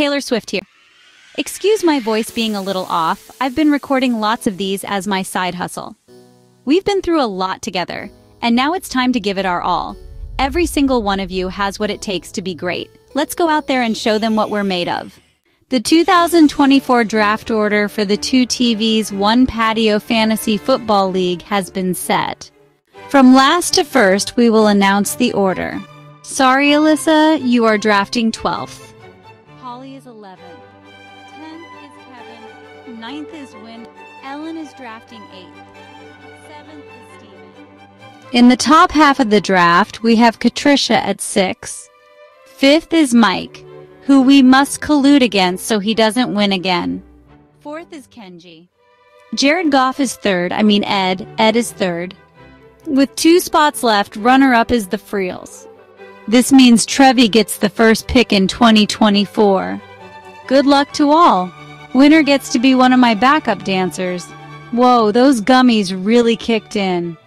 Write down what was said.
Taylor Swift here. Excuse my voice being a little off. I've been recording lots of these as my side hustle. We've been through a lot together, and now it's time to give it our all. Every single one of you has what it takes to be great. Let's go out there and show them what we're made of. The 2024 draft order for the two TVs One Patio Fantasy Football League has been set. From last to first, we will announce the order. Sorry, Alyssa, you are drafting 12th. Holly is 11th. 10th is Kevin. 9th is Win. Ellen is drafting 8th. 7th is Steven. In the top half of the draft, we have Katricia at 6. 5th is Mike, who we must collude against so he doesn't win again. 4th is Kenji. Jared Goff is 3rd, I mean Ed. Ed is 3rd. With two spots left, runner-up is the Freels. This means Trevi gets the first pick in 2024. Good luck to all. Winner gets to be one of my backup dancers. Whoa, those gummies really kicked in.